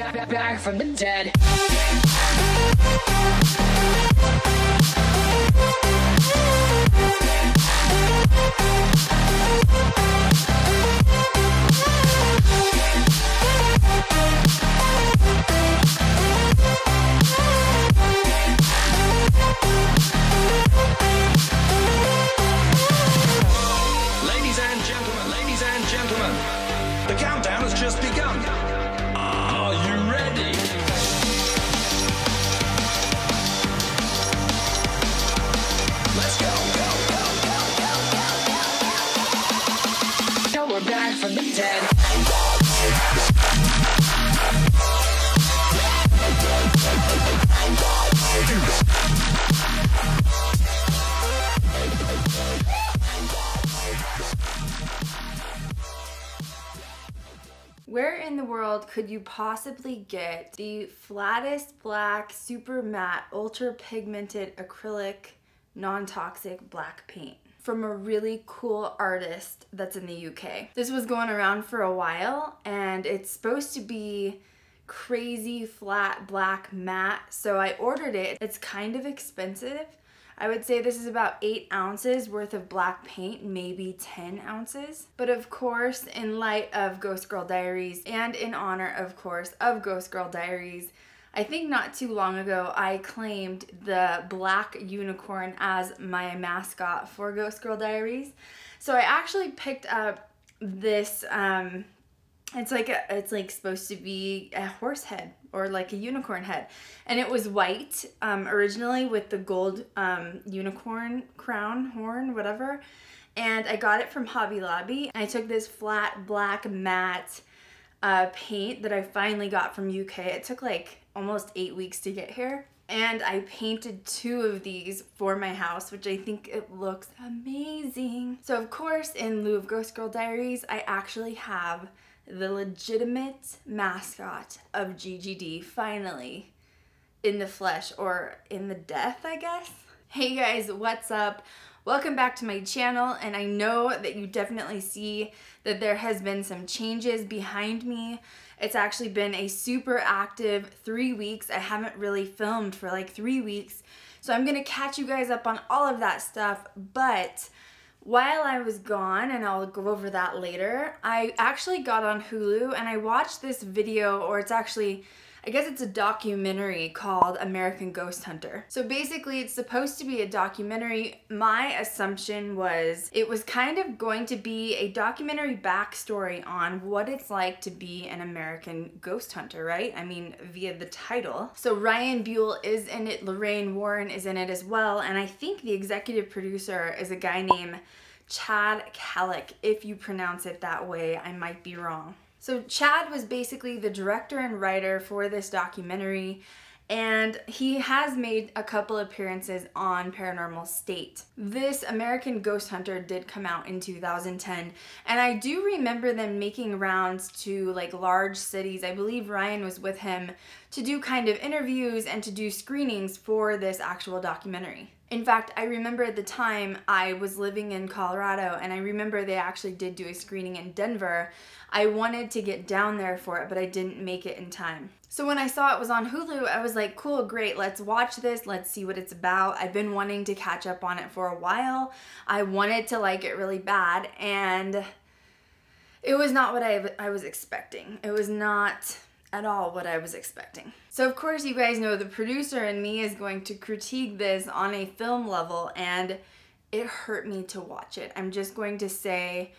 back, back from the dead. Ladies and gentlemen, ladies and gentlemen, the countdown has just begun. Where in the world could you possibly get the flattest black, super matte, ultra pigmented acrylic, non toxic black paint? From a really cool artist that's in the UK. This was going around for a while and it's supposed to be crazy flat black matte. So I ordered it. It's kind of expensive. I would say this is about eight ounces worth of black paint, maybe 10 ounces. But of course, in light of Ghost Girl Diaries and in honor, of course, of Ghost Girl Diaries, I think not too long ago I claimed the black unicorn as my mascot for Ghost Girl Diaries. So I actually picked up this um, it's like a, it's like supposed to be a horse head or like a unicorn head. And it was white um, originally with the gold um, unicorn crown horn whatever. And i got it from hobby lobby. I took this flat black matte uh, paint that i finally got from uk it took like almost eight weeks to get here and I painted two of these for my house, which I think it looks amazing. So of course, in lieu of Ghost Girl Diaries, I actually have the legitimate mascot of GGD finally in the flesh or in the death, I guess. Hey guys, what's up? Welcome back to my channel and I know that you definitely see that there has been some changes behind me. It's actually been a super active three weeks. I haven't really filmed for like three weeks. So I'm gonna catch you guys up on all of that stuff, but while I was gone, and I'll go over that later, I actually got on Hulu and I watched this video, or it's actually, I guess it's a documentary called American Ghost Hunter. So basically, it's supposed to be a documentary. My assumption was it was kind of going to be a documentary backstory on what it's like to be an American ghost hunter, right? I mean, via the title. So Ryan Buell is in it, Lorraine Warren is in it as well, and I think the executive producer is a guy named Chad Calek. If you pronounce it that way, I might be wrong. So Chad was basically the director and writer for this documentary and he has made a couple appearances on Paranormal State. This American Ghost Hunter did come out in 2010 and I do remember them making rounds to like large cities. I believe Ryan was with him to do kind of interviews and to do screenings for this actual documentary. In fact, I remember at the time I was living in Colorado and I remember they actually did do a screening in Denver. I wanted to get down there for it, but I didn't make it in time. So when I saw it was on Hulu, I was like, cool, great, let's watch this, let's see what it's about. I've been wanting to catch up on it for a while. I wanted to like it really bad and it was not what I, I was expecting. It was not at all what I was expecting. So of course you guys know the producer and me is going to critique this on a film level and it hurt me to watch it. I'm just going to say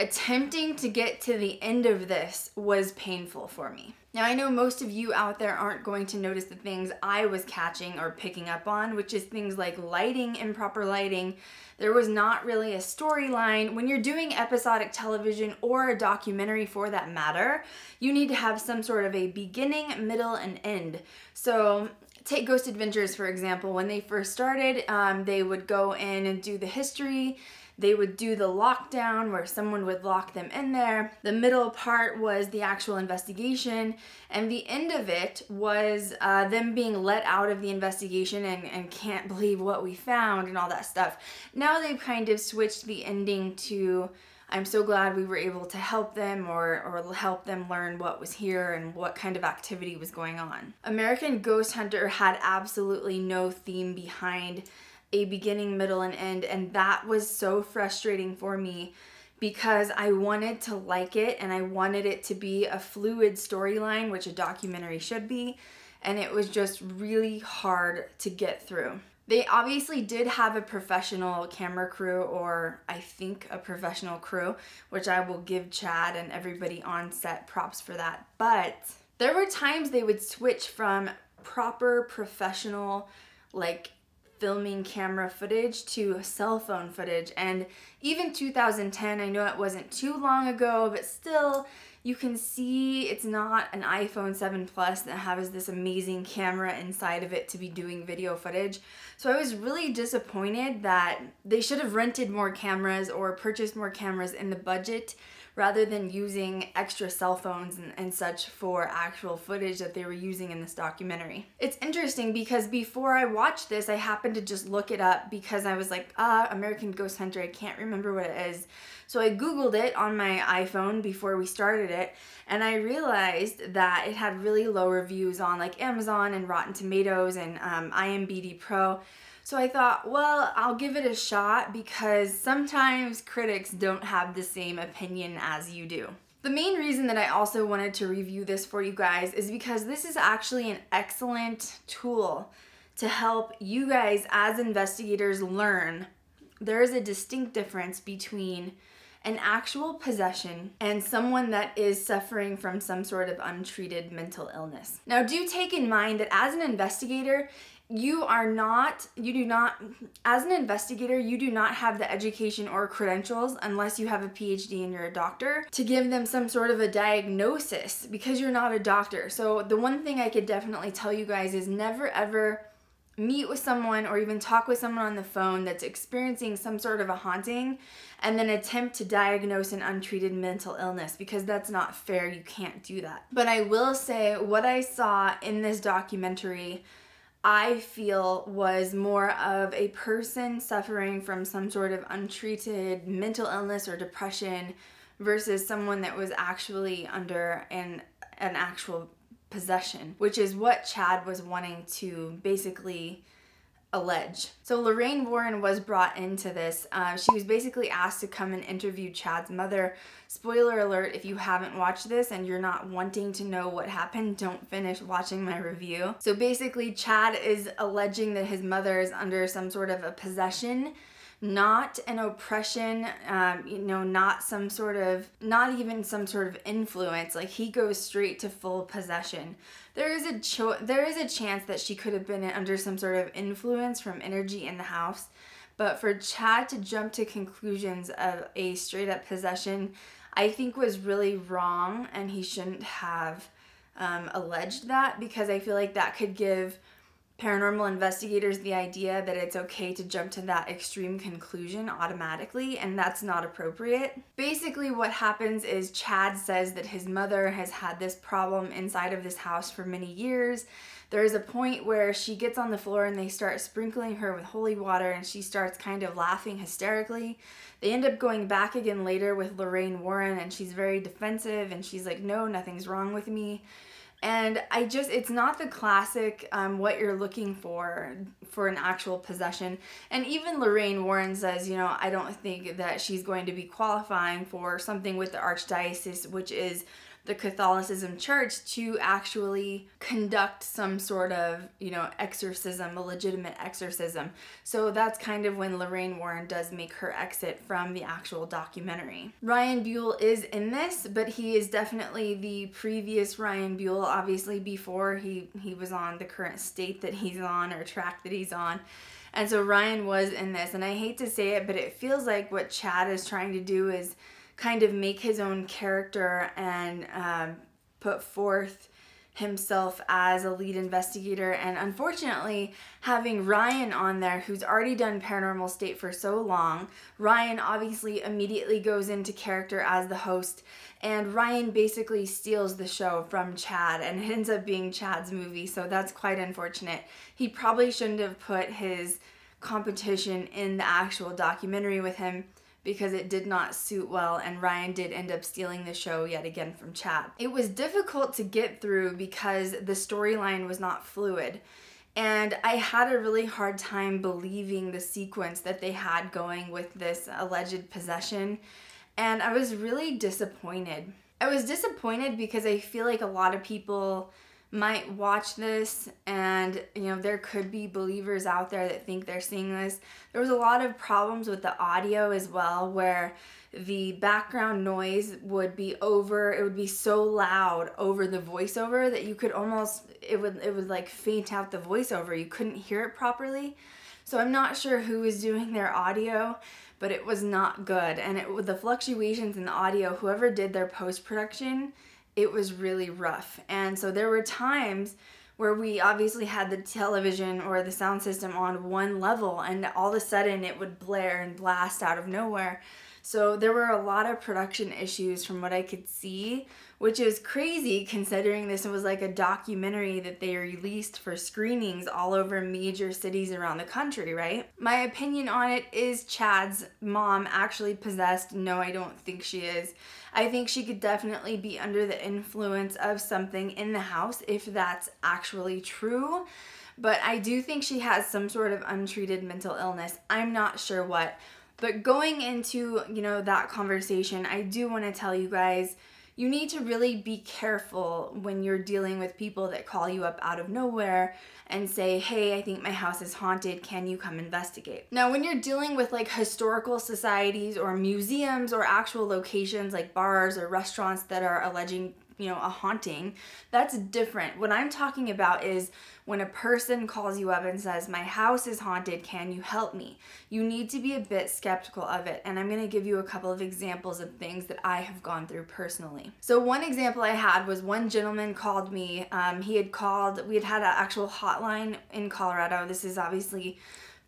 attempting to get to the end of this was painful for me. Now I know most of you out there aren't going to notice the things I was catching or picking up on, which is things like lighting, improper lighting. There was not really a storyline. When you're doing episodic television or a documentary for that matter, you need to have some sort of a beginning, middle, and end. So take Ghost Adventures for example. When they first started, um, they would go in and do the history, they would do the lockdown where someone would lock them in there. The middle part was the actual investigation, and the end of it was uh, them being let out of the investigation and, and can't believe what we found and all that stuff. Now they've kind of switched the ending to I'm so glad we were able to help them or, or help them learn what was here and what kind of activity was going on. American Ghost Hunter had absolutely no theme behind a beginning, middle, and end, and that was so frustrating for me because I wanted to like it and I wanted it to be a fluid storyline, which a documentary should be, and it was just really hard to get through. They obviously did have a professional camera crew, or I think a professional crew, which I will give Chad and everybody on set props for that. But there were times they would switch from proper professional, like filming camera footage to cell phone footage. And even 2010, I know it wasn't too long ago, but still, you can see it's not an iPhone 7 Plus that has this amazing camera inside of it to be doing video footage. So I was really disappointed that they should have rented more cameras or purchased more cameras in the budget rather than using extra cell phones and, and, such for actual footage that they were using in this documentary. It's interesting because before I watched this, I happened to just look it up because I was like, ah, American Ghost Hunter, I can't remember what it is. So I Googled it on my iPhone before we started it, and I realized that it had really low reviews on like Amazon and Rotten Tomatoes and um, IMDb Pro. So I thought, well, I'll give it a shot because sometimes critics don't have the same opinion as you do. The main reason that I also wanted to review this for you guys is because this is actually an excellent tool to help you guys as investigators learn there is a distinct difference between an actual possession and someone that is suffering from some sort of untreated mental illness. Now, do take in mind that as an investigator, you are not, you do not, as an investigator, you do not have the education or credentials unless you have a PhD and you're a doctor to give them some sort of a diagnosis because you're not a doctor. So, the one thing I could definitely tell you guys is never ever meet with someone or even talk with someone on the phone that's experiencing some sort of a haunting and then attempt to diagnose an untreated mental illness because that's not fair. You can't do that. But I will say what I saw in this documentary. I feel was more of a person suffering from some sort of untreated mental illness or depression versus someone that was actually under an an actual possession, which is what Chad was wanting to basically allege. So Lorraine Warren was brought into this. Uh, she was basically asked to come and interview Chad's mother. Spoiler alert, if you haven't watched this and you're not wanting to know what happened, don't finish watching my review. So basically Chad is alleging that his mother is under some sort of a possession not an oppression, um, you know, not some sort of, not even some sort of influence. Like he goes straight to full possession. There is a cho- there is a chance that she could have been under some sort of influence from energy in the house, but for Chad to jump to conclusions of a straight up possession, I think was really wrong, and he shouldn't have um, alleged that because I feel like that could give paranormal investigators the idea that it's okay to jump to that extreme conclusion automatically, and that's not appropriate. Basically, what happens is Chad says that his mother has had this problem inside of this house for many years. There is a point where she gets on the floor and they start sprinkling her with holy water, and she starts kind of laughing hysterically. They end up going back again later with Lorraine Warren, and she's very defensive and she's like, No, nothing's wrong with me and i just it's not the classic um, what you're looking for for an actual possession. And even lorraine warren says you know i don't think that she's going to be qualifying for something with the archdiocese which is the Catholicism Church to actually conduct some sort of, you know, exorcism, a legitimate exorcism. So that's kind of when Lorraine Warren does make her exit from the actual documentary. Ryan Buell is in this, but he is definitely the previous Ryan Buell, obviously before he, he was on the current state that he's on or track that he's on. And so Ryan was in this, and I hate to say it, but it feels like what Chad is trying to do is kind of make his own character and um, put forth himself as a lead investigator. And unfortunately having Ryan on there who's already done paranormal state for so long Ryan obviously immediately goes into character as the host. And Ryan basically steals the show from Chad and it ends up being Chad's movie. So that's quite unfortunate. He probably shouldn't have put his competition in the actual documentary with him because it did not suit well, and Ryan did end up stealing the show yet again from Chad. It was difficult to get through because the storyline was not fluid. And I had a really hard time believing the sequence that they had going with this alleged possession. And I was really disappointed. I was disappointed because I feel like a lot of people might watch this and you know there could be believers out there that think they're seeing this. There was a lot of problems with the audio as well where the background noise would be over it would be so loud over the voiceover that you could almost it would it would like faint out the voiceover. You couldn't hear it properly. So i'm not sure who was doing their audio but it was not good. And it with the fluctuations in the audio whoever did their post production it was really rough. And so there were times where we obviously had the television or the sound system on one level and all of a sudden it would blare and blast out of nowhere. So there were a lot of production issues from what I could see which is crazy considering this was like a documentary that they released for screenings all over major cities around the country, right? My opinion on it is Chad's mom actually possessed. No, I don't think she is. I think she could definitely be under the influence of something in the house if that's actually true. But I do think she has some sort of untreated mental illness. I'm not sure what. But going into, you know, that conversation, I do want to tell you guys you need to really be careful when you're dealing with people that call you up out of nowhere and say, hey, I think my house is haunted. Can you come investigate? Now, when you're dealing with like historical societies or museums or actual locations like bars or restaurants that are alleging you know, a haunting, that's different. What I'm talking about is when a person calls you up and says, My house is haunted, can you help me? You need to be a bit skeptical of it. And I'm going to give you a couple of examples of things that I have gone through personally. So, one example I had was one gentleman called me. Um, he had called, we had had an actual hotline in Colorado. This is obviously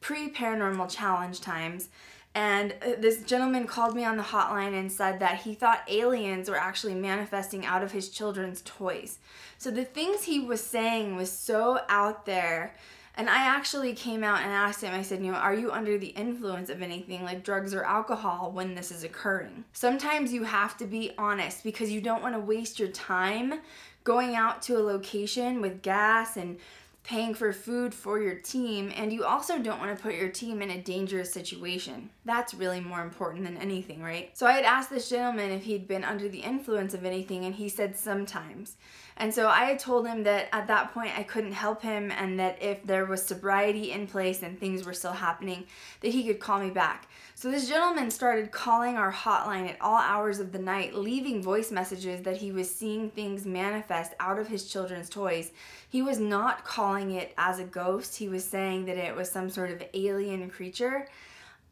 pre paranormal challenge times and uh, this gentleman called me on the hotline and said that he thought aliens were actually manifesting out of his children's toys. So the things he was saying was so out there. And I actually came out and asked him, I said, you know, are you under the influence of anything like drugs or alcohol when this is occurring? Sometimes you have to be honest because you don't want to waste your time going out to a location with gas and paying for food for your team, and you also don't want to put your team in a dangerous situation. That's really more important than anything, right? So I had asked this gentleman if he'd been under the influence of anything, and he said sometimes. And so I had told him that at that point I couldn't help him, and that if there was sobriety in place and things were still happening, that he could call me back. So this gentleman started calling our hotline at all hours of the night, leaving voice messages that he was seeing things manifest out of his children's toys. He was not calling it as a ghost, he was saying that it was some sort of alien creature.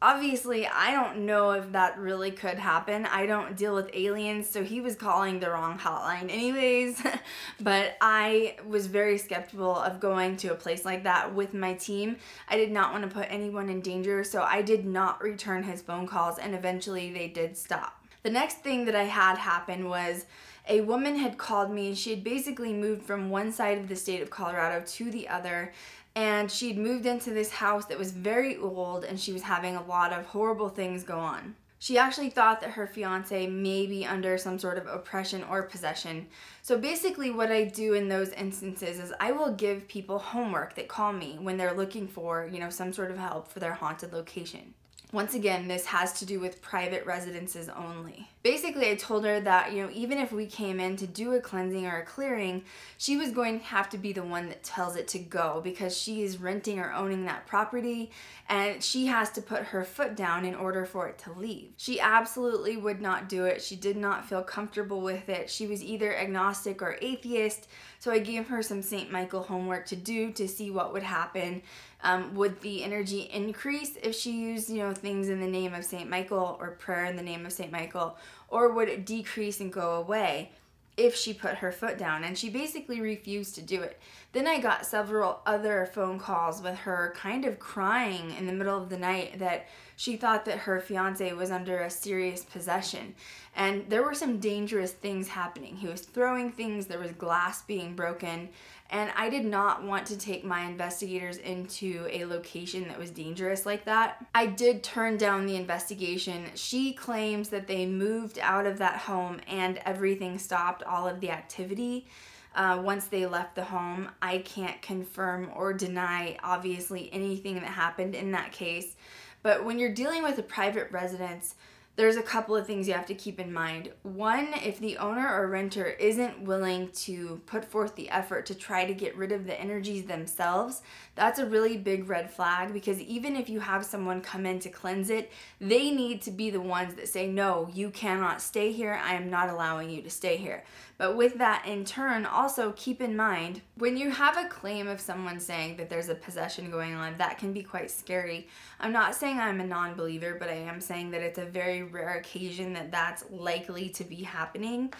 Obviously, I don't know if that really could happen. I don't deal with aliens, so he was calling the wrong hotline, anyways. but I was very skeptical of going to a place like that with my team. I did not want to put anyone in danger, so I did not return his phone calls, and eventually they did stop. The next thing that I had happen was a woman had called me. She had basically moved from one side of the state of Colorado to the other and she'd moved into this house that was very old and she was having a lot of horrible things go on. She actually thought that her fiance may be under some sort of oppression or possession. So basically, what I do in those instances is I will give people homework that call me when they're looking for, you know, some sort of help for their haunted location. Once again, this has to do with private residences only. Basically, I told her that, you know, even if we came in to do a cleansing or a clearing, she was going to have to be the one that tells it to go because she is renting or owning that property and she has to put her foot down in order for it to leave. She absolutely would not do it. She did not feel comfortable with it. She was either agnostic or atheist, so I gave her some St. Michael homework to do to see what would happen. Um, would the energy increase if she used, you know, things in the name of St. Michael or prayer in the name of St. Michael? Or would it decrease and go away if she put her foot down? And she basically refused to do it. Then I got several other phone calls with her kind of crying in the middle of the night that she thought that her fiance was under a serious possession. And there were some dangerous things happening. He was throwing things, there was glass being broken, and I did not want to take my investigators into a location that was dangerous like that. I did turn down the investigation. She claims that they moved out of that home and everything stopped, all of the activity. Uh, once they left the home, I can't confirm or deny, obviously, anything that happened in that case. But when you're dealing with a private residence, there's a couple of things you have to keep in mind. One, if the owner or renter isn't willing to put forth the effort to try to get rid of the energies themselves, that's a really big red flag because even if you have someone come in to cleanse it, they need to be the ones that say, No, you cannot stay here. I am not allowing you to stay here. But with that, in turn, also keep in mind when you have a claim of someone saying that there's a possession going on, that can be quite scary. I'm not saying I'm a non believer, but I am saying that it's a very rare occasion that that's likely to be happening.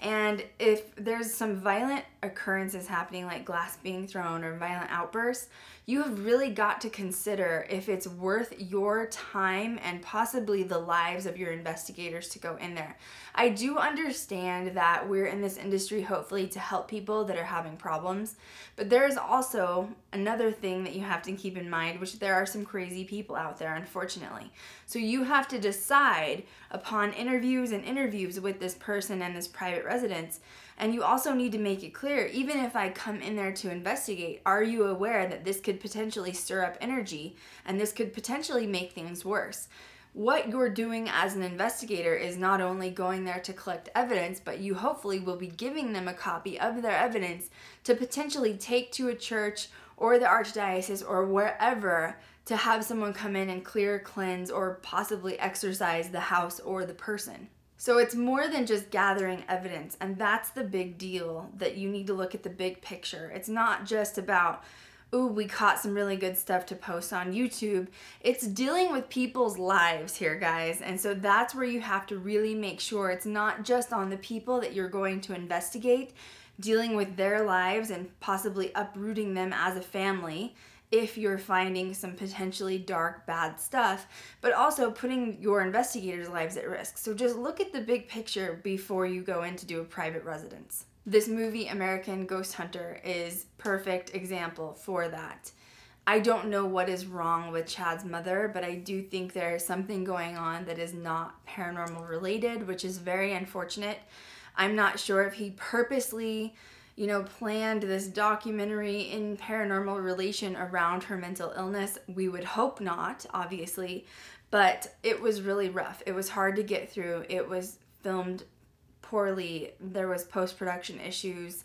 And if there's some violent occurrences happening, like glass being thrown or violent outbursts, you have really got to consider if it's worth your time and possibly the lives of your investigators to go in there. I do understand that we're in this industry hopefully to help people that are having problems, but there is also another thing that you have to keep in mind, which there are some crazy people out there, unfortunately. So you have to decide upon interviews and interviews with this person and this private residence and you also need to make it clear, even if I come in there to investigate, are you aware that this could potentially stir up energy and this could potentially make things worse? What you're doing as an investigator is not only going there to collect evidence, but you hopefully will be giving them a copy of their evidence to potentially take to a church or the archdiocese or wherever to have someone come in and clear, cleanse, or possibly exorcise the house or the person. So it's more than just gathering evidence, and that's the big deal that you need to look at the big picture. It's not just about, ooh, we caught some really good stuff to post on YouTube. It's dealing with people's lives here, guys. And so that's where you have to really make sure it's not just on the people that you're going to investigate, dealing with their lives and possibly uprooting them as a family if you're finding some potentially dark, bad stuff, but also putting your investigators' lives at risk. So just look at the big picture before you go in to do a private residence. This movie, American Ghost Hunter, is perfect example for that. I don't know what is wrong with Chad's mother, but I do think there is something going on that is not paranormal related, which is very unfortunate. I'm not sure if he purposely you know, planned this documentary in paranormal relation around her mental illness. We would hope not, obviously, but it was really rough. It was hard to get through. It was filmed poorly. There was post-production issues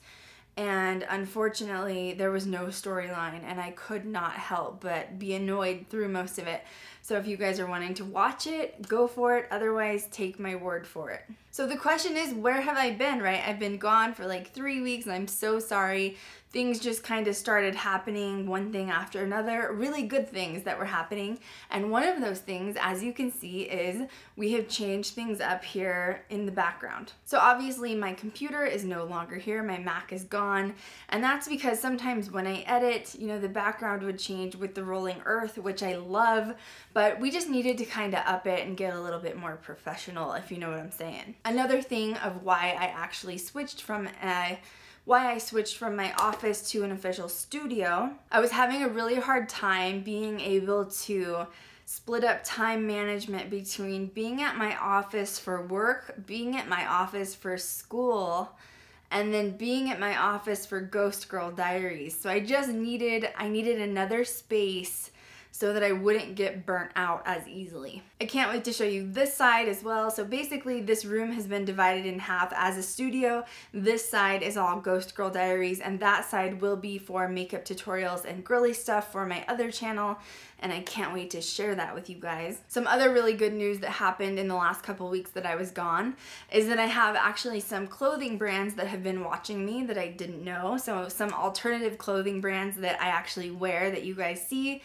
and unfortunately there was no storyline and I could not help but be annoyed through most of it. So if you guys are wanting to watch it, go for it. Otherwise, take my word for it. So the question is, where have I been, right? I've been gone for like three weeks and I'm so sorry things just kind of started happening one thing after another, really good things that were happening. And one of those things, as you can see, is we have changed things up here in the background. So obviously my computer is no longer here, my Mac is gone, and that's because sometimes when I edit, you know, the background would change with the rolling earth, which I love, but we just needed to kind of up it and get a little bit more professional, if you know what I'm saying. Another thing of why I actually switched from a why I switched from my office to an official studio. I was having a really hard time being able to split up time management between being at my office for work, being at my office for school, and then being at my office for Ghost Girl Diaries. So I just needed I needed another space so that I wouldn't get burnt out as easily. I can't wait to show you this side as well. So basically this room has been divided in half as a studio. This side is all Ghost Girl Diaries and that side will be for makeup tutorials and girly stuff for my other channel and I can't wait to share that with you guys. Some other really good news that happened in the last couple weeks that I was gone is that I have actually some clothing brands that have been watching me that I didn't know. So some alternative clothing brands that I actually wear that you guys see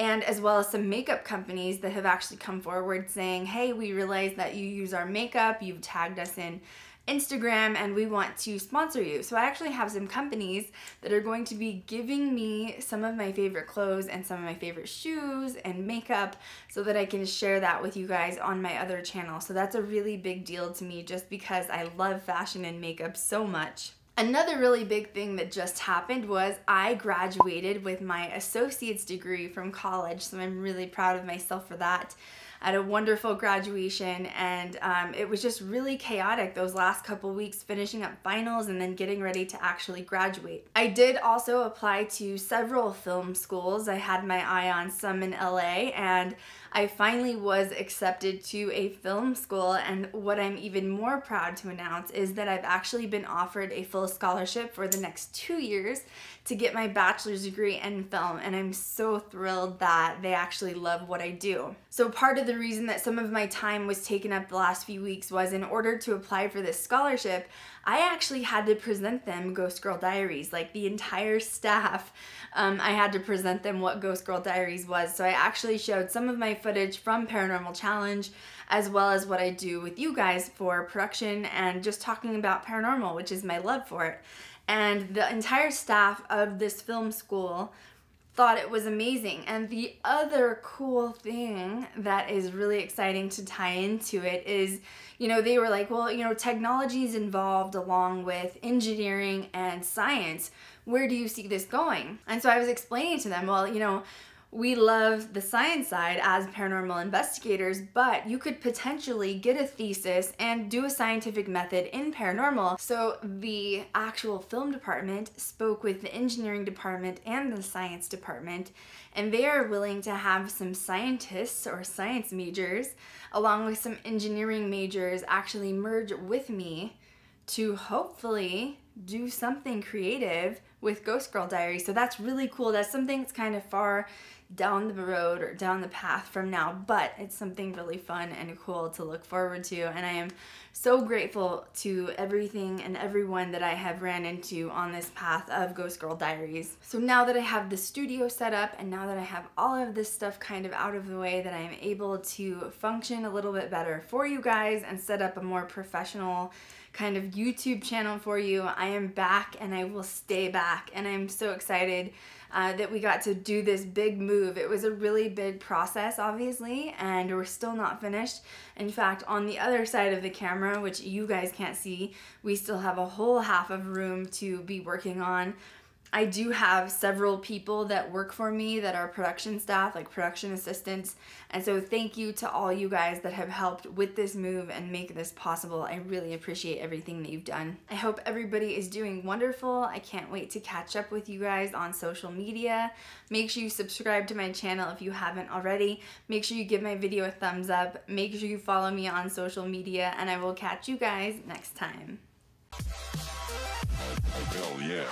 and as well as some makeup companies that have actually come forward saying, hey, we realize that you use our makeup, you've tagged us in Instagram and we want to sponsor you. So I actually have some companies that are going to be giving me some of my favorite clothes and some of my favorite shoes and makeup so that I can share that with you guys on my other channel. So that's a really big deal to me just because I love fashion and makeup so much. Another really big thing that just happened was I graduated with my associate's degree from college, so I'm really proud of myself for that. I had a wonderful graduation and um, it was just really chaotic those last couple weeks finishing up finals and then getting ready to actually graduate. I did also apply to several film schools. I had my eye on some in LA and I finally was accepted to a film school and what I'm even more proud to announce is that I've actually been offered a full scholarship for the next two years to get my bachelor's degree in film and I'm so thrilled that they actually love what I do. So part of the reason that some of my time was taken up the last few weeks was in order to apply for this scholarship, I actually had to present them Ghost Girl Diaries, like the entire staff. Um, I had to present them what Ghost Girl Diaries was. So I actually showed some of my footage from Paranormal Challenge as well as what I do with you guys for production and just talking about paranormal, which is my love for it. And the entire staff of this film school thought it was amazing. And the other cool thing that is really exciting to tie into it is, you know, they were like, well, you know, technology is involved along with engineering and science. Where do you see this going? And so I was explaining to them, well, you know, we love the science side as paranormal investigators, but you could potentially get a thesis and do a scientific method in paranormal. So the actual film department spoke with the engineering department and the science department, and they are willing to have some scientists or science majors, along with some engineering majors, actually merge with me to hopefully do something creative with Ghost Girl Diary. So that's really cool. That's something that's kind of far down the road or down the path from now, but it's something really fun and cool to look forward to. And I am so grateful to everything and everyone that I have ran into on this path of Ghost Girl Diaries. So now that I have the studio set up and now that I have all of this stuff kind of out of the way that I am able to function a little bit better for you guys and set up a more professional kind of YouTube channel for you. I am back and I will stay back and I'm so excited uh, that we got to do this big move. It was a really big process obviously and we're still not finished. In fact on the other side of the camera which you guys can't see we still have a whole half of room to be working on I do have several people that work for me that are production staff, like production assistants. And so thank you to all you guys that have helped with this move and make this possible. I really appreciate everything that you've done. I hope everybody is doing wonderful. I can't wait to catch up with you guys on social media. Make sure you subscribe to my channel if you haven't already. Make sure you give my video a thumbs up. Make sure you follow me on social media and I will catch you guys next time. Hell yeah.